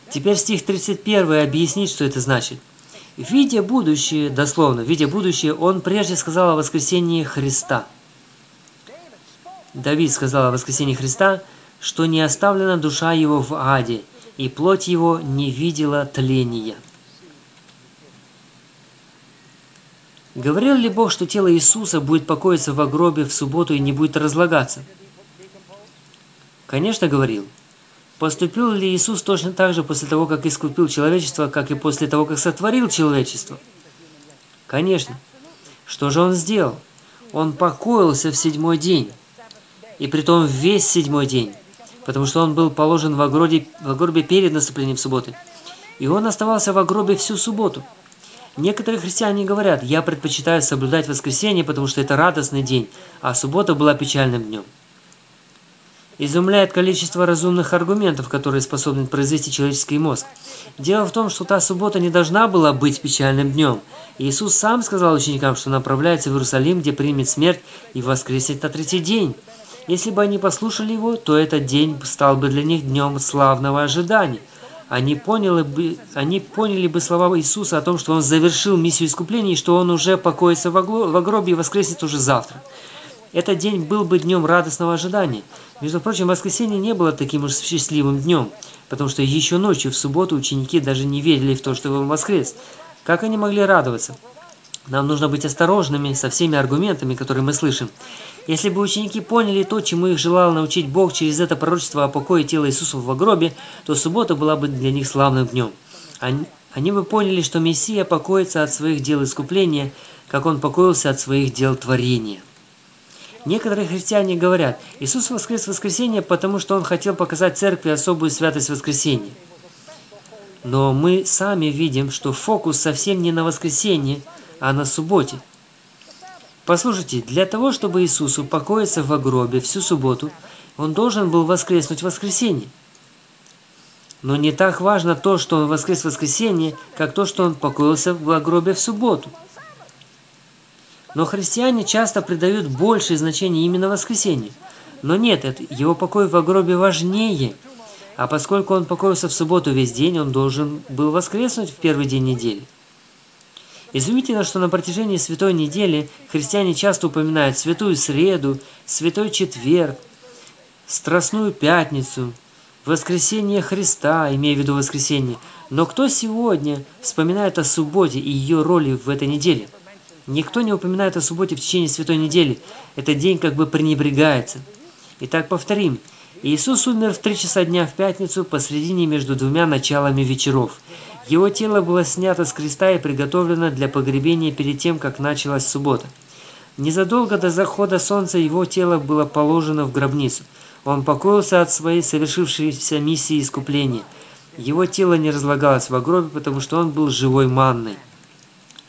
Теперь стих 31 объяснит, что это значит – Видя будущее, дословно, видя будущее, он прежде сказал о воскресении Христа. Давид сказал о воскресении Христа, что не оставлена душа его в аде, и плоть его не видела тления. Говорил ли Бог, что тело Иисуса будет покоиться в гробе в субботу и не будет разлагаться? Конечно, говорил – Поступил ли Иисус точно так же после того, как искупил человечество, как и после того, как сотворил человечество? Конечно. Что же Он сделал? Он покоился в седьмой день. И притом весь седьмой день. Потому что Он был положен в гробе, в гробе перед наступлением субботы. И Он оставался в гробе всю субботу. Некоторые христиане говорят, я предпочитаю соблюдать воскресенье, потому что это радостный день, а суббота была печальным днем. Изумляет количество разумных аргументов, которые способны произвести человеческий мозг. Дело в том, что та суббота не должна была быть печальным днем. Иисус сам сказал ученикам, что направляется в Иерусалим, где примет смерть и воскреснет на третий день. Если бы они послушали его, то этот день стал бы для них днем славного ожидания. Они поняли, бы, они поняли бы слова Иисуса о том, что Он завершил миссию искупления и что Он уже покоится в гробе и воскреснет уже завтра. Этот день был бы днем радостного ожидания. Между прочим, воскресенье не было таким уж счастливым днем, потому что еще ночью в субботу ученики даже не верили в то, что Он воскрес. Как они могли радоваться? Нам нужно быть осторожными со всеми аргументами, которые мы слышим. Если бы ученики поняли то, чему их желал научить Бог через это пророчество о покое тела Иисуса в гробе, то суббота была бы для них славным днем. Они, они бы поняли, что Мессия покоится от своих дел искупления, как Он покоился от своих дел творения. Некоторые христиане говорят, Иисус воскрес в воскресенье, потому что Он хотел показать церкви особую святость воскресенья. Но мы сами видим, что фокус совсем не на воскресенье, а на субботе. Послушайте, для того, чтобы Иисус упокоиться в гробе всю субботу, Он должен был воскреснуть в воскресенье. Но не так важно то, что Он воскрес в воскресенье, как то, что Он покоился в гробе в субботу. Но христиане часто придают большее значение именно воскресенью. Но нет, это, его покой в гробе важнее. А поскольку он покоился в субботу весь день, он должен был воскреснуть в первый день недели. Изумительно, что на протяжении Святой Недели христиане часто упоминают Святую Среду, Святой Четверг, Страстную Пятницу, Воскресение Христа, имея в виду воскресенье. Но кто сегодня вспоминает о субботе и ее роли в этой неделе – Никто не упоминает о субботе в течение Святой Недели. Этот день как бы пренебрегается. Итак, повторим. Иисус умер в три часа дня в пятницу посредине между двумя началами вечеров. Его тело было снято с креста и приготовлено для погребения перед тем, как началась суббота. Незадолго до захода солнца его тело было положено в гробницу. Он покоился от своей совершившейся миссии искупления. Его тело не разлагалось в гробе, потому что он был живой манной.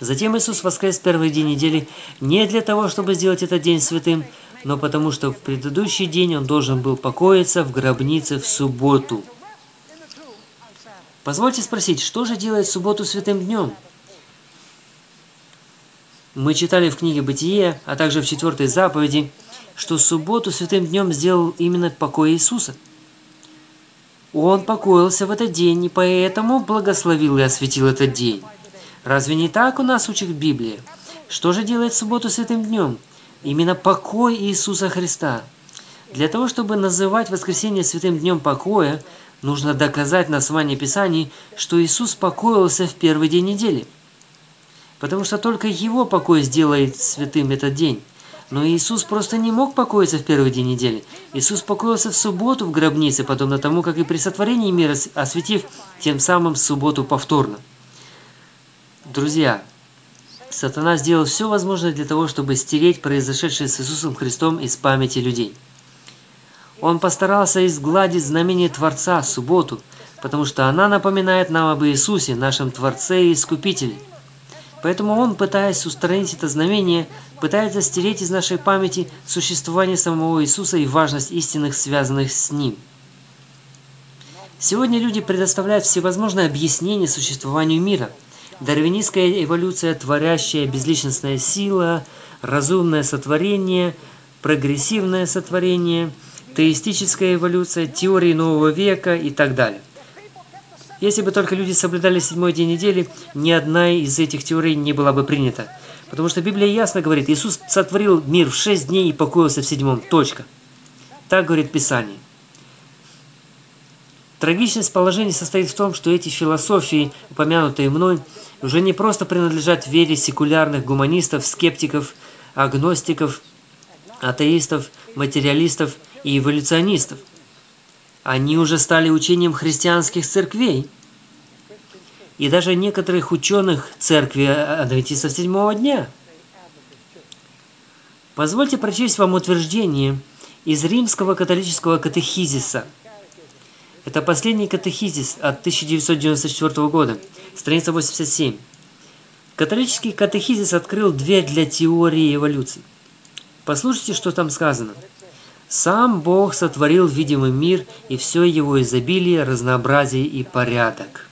Затем Иисус воскрес первый день недели не для того, чтобы сделать этот день святым, но потому что в предыдущий день он должен был покоиться в гробнице в субботу. Позвольте спросить, что же делает субботу святым днем? Мы читали в книге «Бытие», а также в четвертой заповеди, что субботу святым днем сделал именно покой Иисуса. Он покоился в этот день и поэтому благословил и осветил этот день. Разве не так у нас учит Библия? Что же делает субботу святым днем? Именно покой Иисуса Христа. Для того, чтобы называть воскресенье святым днем покоя, нужно доказать на основании Писаний, что Иисус покоился в первый день недели. Потому что только Его покой сделает святым этот день. Но Иисус просто не мог покоиться в первый день недели. Иисус покоился в субботу в гробнице, подобно тому, как и при сотворении мира, осветив тем самым субботу повторно. Друзья, сатана сделал все возможное для того, чтобы стереть произошедшее с Иисусом Христом из памяти людей. Он постарался изгладить знамение Творца, субботу, потому что она напоминает нам об Иисусе, нашем Творце и Искупителе. Поэтому он, пытаясь устранить это знамение, пытается стереть из нашей памяти существование самого Иисуса и важность истинных, связанных с Ним. Сегодня люди предоставляют всевозможные объяснения существованию мира – Дарвинистская эволюция, творящая безличностная сила, разумное сотворение, прогрессивное сотворение, теистическая эволюция, теории нового века и так далее. Если бы только люди соблюдали седьмой день недели, ни одна из этих теорий не была бы принята. Потому что Библия ясно говорит, Иисус сотворил мир в шесть дней и покоился в седьмом. Точка. Так говорит Писание. Трагичность положения состоит в том, что эти философии, упомянутые мной, уже не просто принадлежат вере секулярных гуманистов, скептиков, агностиков, атеистов, материалистов и эволюционистов. Они уже стали учением христианских церквей. И даже некоторых ученых церкви адвентистов седьмого дня. Позвольте прочесть вам утверждение из римского католического катехизиса – это последний катехизис от 1994 года, страница 87. Католический катехизис открыл дверь для теории эволюции. Послушайте, что там сказано. Сам Бог сотворил видимый мир и все его изобилие, разнообразие и порядок.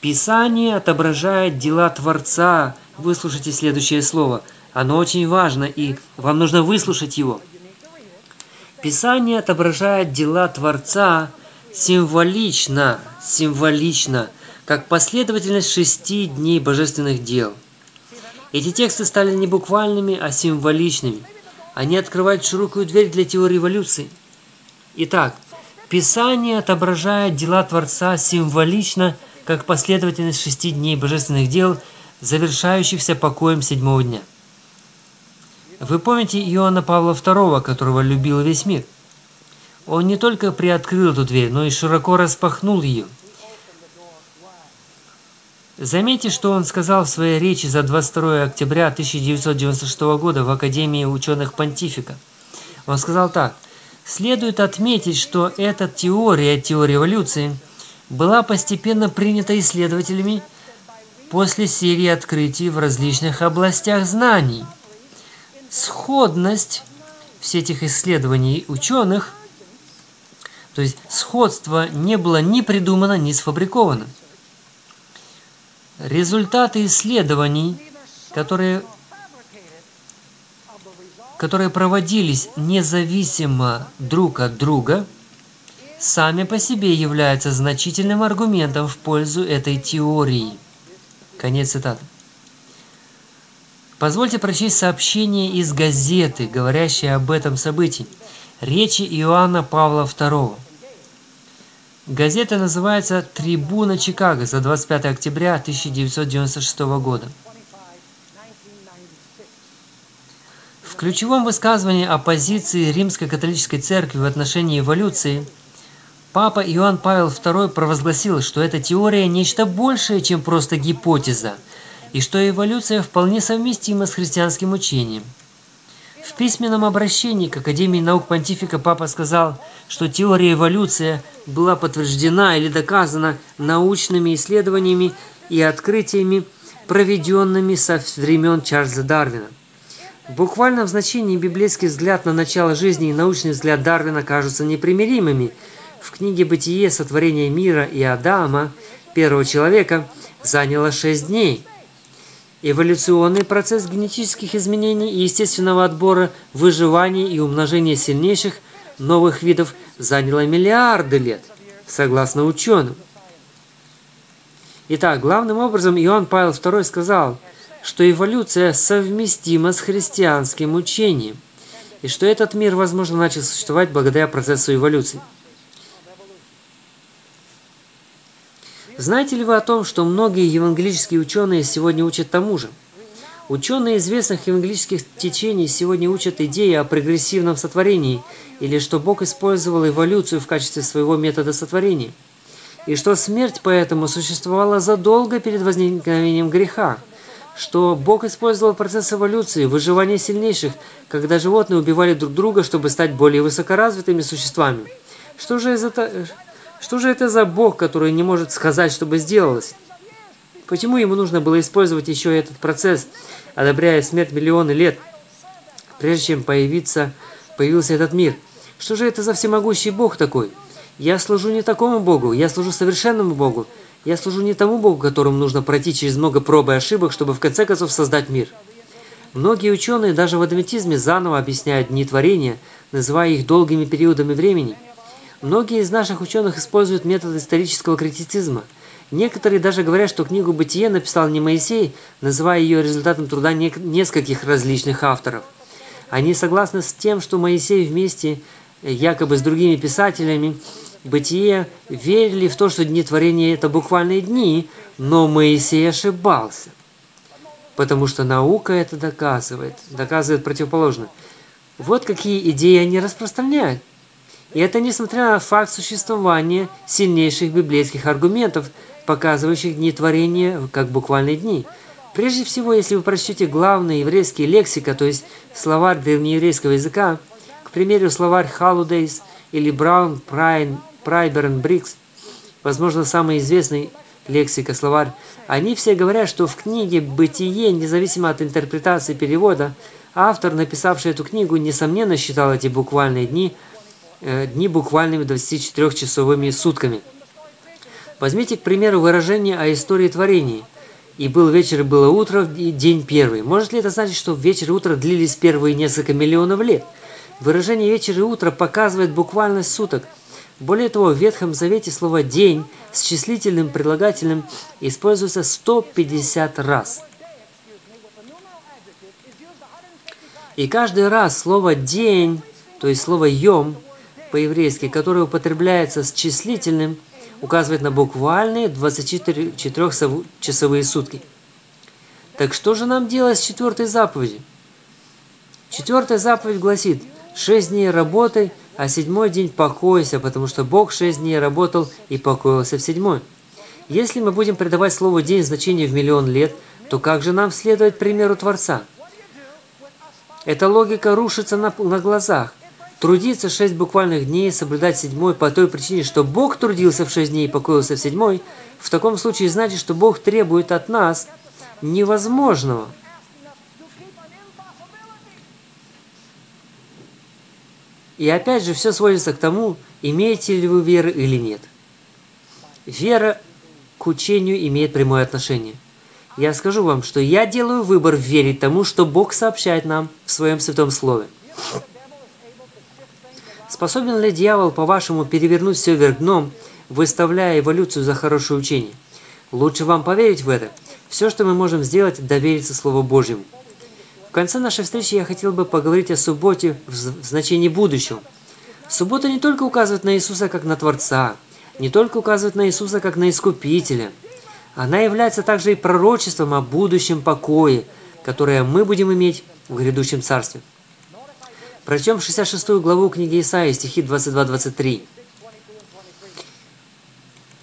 Писание отображает дела Творца. Выслушайте следующее слово. Оно очень важно, и вам нужно выслушать его. Писание отображает дела Творца символично, символично, как последовательность шести дней божественных дел. Эти тексты стали не буквальными, а символичными. Они открывают широкую дверь для теории эволюции. Итак, Писание отображает дела Творца символично, как последовательность шести дней божественных дел, завершающихся покоем седьмого дня. Вы помните Иоанна Павла II, которого любил весь мир? Он не только приоткрыл эту дверь, но и широко распахнул ее. Заметьте, что он сказал в своей речи за 22 октября 1996 года в Академии ученых Понтифика. Он сказал так. Следует отметить, что эта теория, теория эволюции – была постепенно принята исследователями после серии открытий в различных областях знаний. Сходность всех этих исследований ученых, то есть сходство не было ни придумано, ни сфабриковано. Результаты исследований, которые, которые проводились независимо друг от друга – сами по себе являются значительным аргументом в пользу этой теории. Конец цитаты. Позвольте прочесть сообщение из газеты, говорящее об этом событии. Речи Иоанна Павла II. Газета называется «Трибуна Чикаго» за 25 октября 1996 года. В ключевом высказывании оппозиции Римской католической церкви в отношении эволюции – Папа Иоанн Павел II провозгласил, что эта теория – нечто большее, чем просто гипотеза, и что эволюция вполне совместима с христианским учением. В письменном обращении к Академии наук понтифика папа сказал, что теория эволюции была подтверждена или доказана научными исследованиями и открытиями, проведенными со времен Чарльза Дарвина. Буквально в значении библейский взгляд на начало жизни и научный взгляд Дарвина кажутся непримиримыми – в книге «Бытие. Сотворение мира и Адама», первого человека, заняло шесть дней. Эволюционный процесс генетических изменений и естественного отбора, выживания и умножения сильнейших новых видов заняло миллиарды лет, согласно ученым. Итак, главным образом Иоанн Павел II сказал, что эволюция совместима с христианским учением, и что этот мир, возможно, начал существовать благодаря процессу эволюции. Знаете ли вы о том, что многие евангелические ученые сегодня учат тому же? Ученые известных евангелических течений сегодня учат идеи о прогрессивном сотворении, или что Бог использовал эволюцию в качестве своего метода сотворения, и что смерть поэтому существовала задолго перед возникновением греха, что Бог использовал процесс эволюции, выживания сильнейших, когда животные убивали друг друга, чтобы стать более высокоразвитыми существами. Что же это, что же это за Бог, который не может сказать, чтобы сделалось? Почему ему нужно было использовать еще этот процесс, одобряя смерть миллионы лет, прежде чем появиться, появился этот мир? Что же это за всемогущий Бог такой? Я служу не такому Богу, я служу совершенному Богу. Я служу не тому Богу, которому нужно пройти через много проб и ошибок, чтобы в конце концов создать мир. Многие ученые даже в адвентизме заново объясняют дни творения, называя их долгими периодами времени – Многие из наших ученых используют метод исторического критицизма. Некоторые даже говорят, что книгу «Бытие» написал не Моисей, называя ее результатом труда нескольких различных авторов. Они согласны с тем, что Моисей вместе э, якобы с другими писателями «Бытие» верили в то, что дни творения – это буквальные дни, но Моисей ошибался. Потому что наука это доказывает, доказывает противоположно. Вот какие идеи они распространяют. И это несмотря на факт существования сильнейших библейских аргументов, показывающих дни творения как буквальные дни. Прежде всего, если вы прочтете главный еврейский лексика, то есть словарь древнееврейского языка, к примеру, словарь Халудейс или Браун Прайн, Прайберн Брикс, возможно, самый известный лексика, словарь, они все говорят, что в книге «Бытие», независимо от интерпретации перевода, Автор, написавший эту книгу, несомненно считал эти буквальные дни, дни буквальными 24-часовыми сутками. Возьмите, к примеру, выражение о истории творения. «И был вечер, и было утро, и день первый». Может ли это значить, что вечер и утро длились первые несколько миллионов лет? Выражение «вечер и утро» показывает буквальность суток. Более того, в Ветхом Завете слово «день» с числительным прилагательным используется 150 раз – И каждый раз слово «день», то есть слово «йом» по-еврейски, которое употребляется с числительным, указывает на буквальные 24-часовые сутки. Так что же нам делать с четвертой заповедью? Четвертая заповедь гласит «Шесть дней работай, а седьмой день покойся, потому что Бог шесть дней работал и покоился в седьмой». Если мы будем придавать слову «день» значение в миллион лет, то как же нам следовать примеру Творца – эта логика рушится на, на глазах. Трудиться шесть буквальных дней, соблюдать седьмой по той причине, что Бог трудился в шесть дней и покоился в седьмой, в таком случае значит, что Бог требует от нас невозможного. И опять же, все сводится к тому, имеете ли вы веру или нет. Вера к учению имеет прямое отношение. Я скажу вам, что я делаю выбор верить тому, что Бог сообщает нам в Своем Святом Слове. Способен ли дьявол, по-вашему, перевернуть все вверх дном, выставляя эволюцию за хорошее учение? Лучше вам поверить в это. Все, что мы можем сделать, довериться Слову Божьему. В конце нашей встречи я хотел бы поговорить о субботе в значении будущего. Суббота не только указывает на Иисуса как на Творца, не только указывает на Иисуса как на Искупителя – она является также и пророчеством о будущем покое, которое мы будем иметь в грядущем царстве. Прочтем 66 главу книги Исаии, стихи 22-23.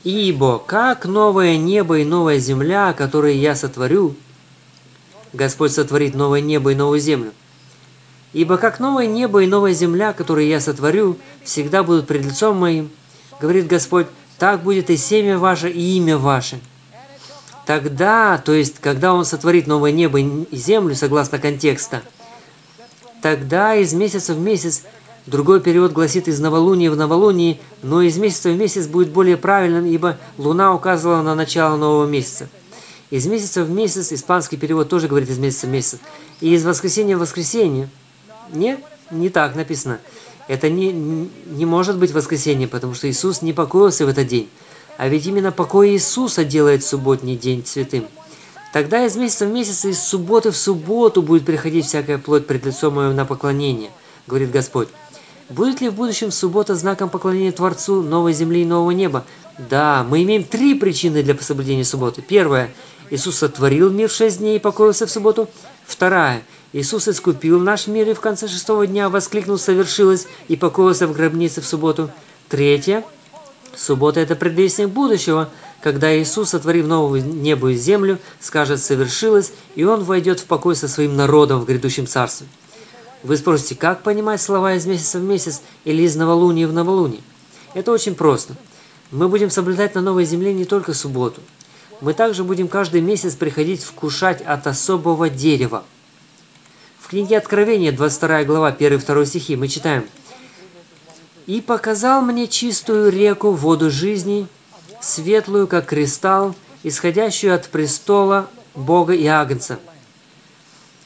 «Ибо как новое небо и новая земля, которые я сотворю, Господь сотворит новое небо и новую землю. Ибо как новое небо и новая земля, которые я сотворю, всегда будут пред лицом моим, говорит Господь, так будет и семя ваше, и имя ваше – Тогда, то есть, когда он сотворит новое небо и землю, согласно контекста, тогда из месяца в месяц, другой перевод гласит из новолуния в новолуние, но из месяца в месяц будет более правильным, ибо луна указывала на начало нового месяца. Из месяца в месяц, испанский перевод тоже говорит из месяца в месяц, и из воскресенья в воскресенье. Нет, не так написано. Это не, не может быть воскресенье, потому что Иисус не покоился в этот день. А ведь именно покой Иисуса делает субботний день святым. Тогда из месяца в месяц, из субботы в субботу будет приходить всякая плоть пред лицом моим на поклонение, говорит Господь. Будет ли в будущем суббота знаком поклонения Творцу новой земли и нового неба? Да, мы имеем три причины для соблюдения субботы. Первая. Иисус сотворил мир в шесть дней и покоился в субботу. Вторая. Иисус искупил наш мир и в конце шестого дня воскликнул «совершилось» и покоился в гробнице в субботу. Третья. Суббота – это предвестник будущего, когда Иисус, сотворив новую небо и землю, скажет «совершилось», и Он войдет в покой со своим народом в грядущем царстве. Вы спросите, как понимать слова из месяца в месяц или из новолуния в новолуние? Это очень просто. Мы будем соблюдать на новой земле не только субботу. Мы также будем каждый месяц приходить вкушать от особого дерева. В книге Откровения, 22 глава, 1-2 стихи, мы читаем – и показал мне чистую реку, воду жизни, светлую, как кристалл, исходящую от престола Бога и Агнца.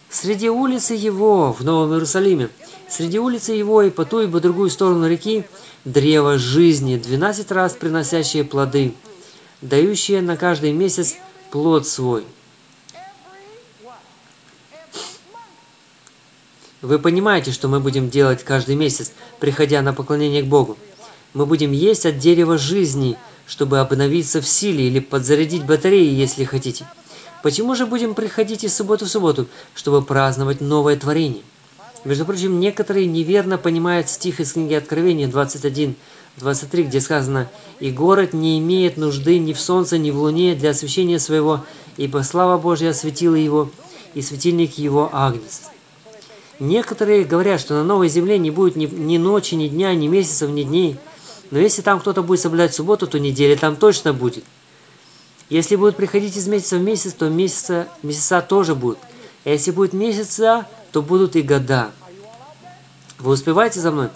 Среди улицы его в Новом Иерусалиме, среди улицы его и по ту и по другую сторону реки, древо жизни, двенадцать раз приносящее плоды, дающее на каждый месяц плод свой – Вы понимаете, что мы будем делать каждый месяц, приходя на поклонение к Богу? Мы будем есть от дерева жизни, чтобы обновиться в силе или подзарядить батареи, если хотите. Почему же будем приходить из субботы в субботу, чтобы праздновать новое творение? Между прочим, некоторые неверно понимают стих из книги Откровения 21, 23, где сказано «И город не имеет нужды ни в солнце, ни в луне для освящения своего, ибо слава Божья осветила его, и светильник его Агнец». Некоторые говорят, что на новой земле не будет ни, ни ночи, ни дня, ни месяцев, ни дней. Но если там кто-то будет соблюдать субботу, то неделя там точно будет. Если будут приходить из месяца в месяц, то месяца, месяца тоже будут. А если будет месяца, то будут и года. Вы успеваете за мной?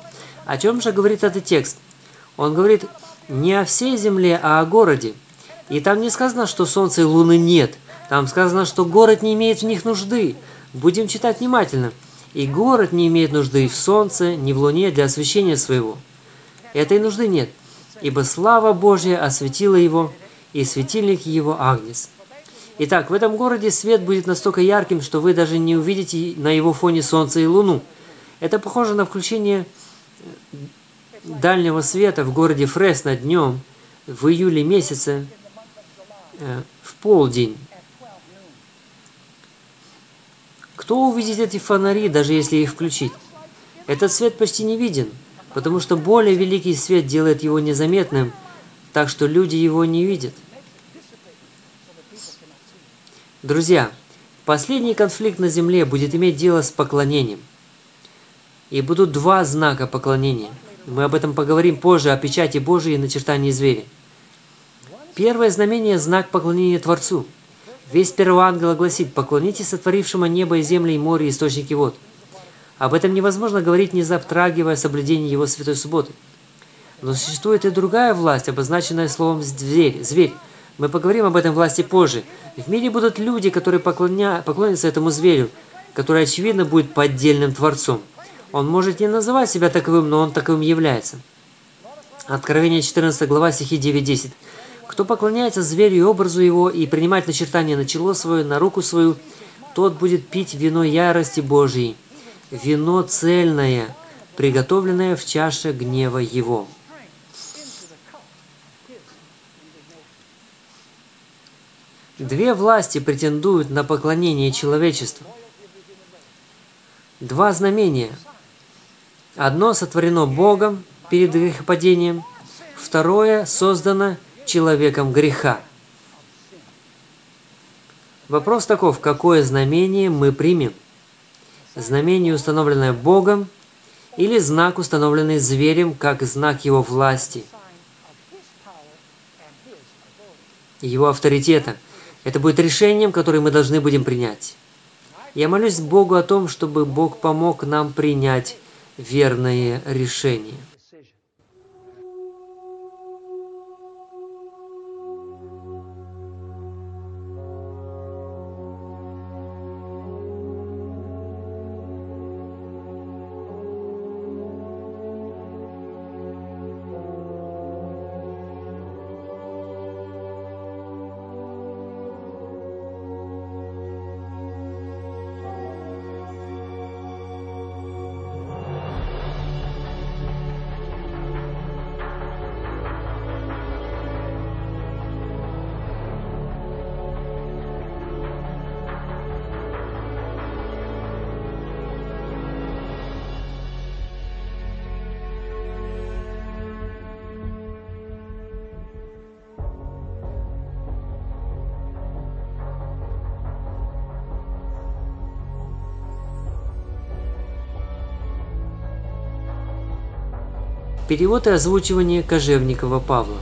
О чем же говорит этот текст? Он говорит не о всей земле, а о городе. И там не сказано, что солнца и луны нет. Там сказано, что город не имеет в них нужды. Будем читать внимательно. И город не имеет нужды в солнце, ни в луне для освещения своего. Этой нужды нет, ибо слава Божья осветила его, и светильник его Агнец. Итак, в этом городе свет будет настолько ярким, что вы даже не увидите на его фоне солнце и луну. Это похоже на включение дальнего света в городе Фресно днем в июле месяце э, в полдень. Кто увидит эти фонари, даже если их включить? Этот свет почти не виден, потому что более великий свет делает его незаметным, так что люди его не видят. Друзья, последний конфликт на земле будет иметь дело с поклонением. И будут два знака поклонения. Мы об этом поговорим позже, о печати Божией и начертании зверя. Первое знамение – знак поклонения Творцу. Весь первого ангела гласит «Поклонитесь сотворившему небо и земли и море и источники вод». Об этом невозможно говорить, не затрагивая соблюдение его святой субботы. Но существует и другая власть, обозначенная словом «зверь». зверь. Мы поговорим об этом власти позже. В мире будут люди, которые поклоня... поклонятся этому зверю, который, очевидно, будет поддельным Творцом. Он может не называть себя таковым, но он таковым является. Откровение 14 глава стихи 9-10. Кто поклоняется зверю и образу его и принимает начертание на чело свое, на руку свою, тот будет пить вино ярости Божьей, вино цельное, приготовленное в чаше гнева его. Две власти претендуют на поклонение человечеству. Два знамения – Одно сотворено Богом перед грехопадением, второе создано человеком греха. Вопрос таков, какое знамение мы примем? Знамение, установленное Богом, или знак, установленный зверем, как знак его власти, его авторитета. Это будет решением, которое мы должны будем принять. Я молюсь Богу о том, чтобы Бог помог нам принять верное решение. Перевод и озвучивание Кожевникова Павла.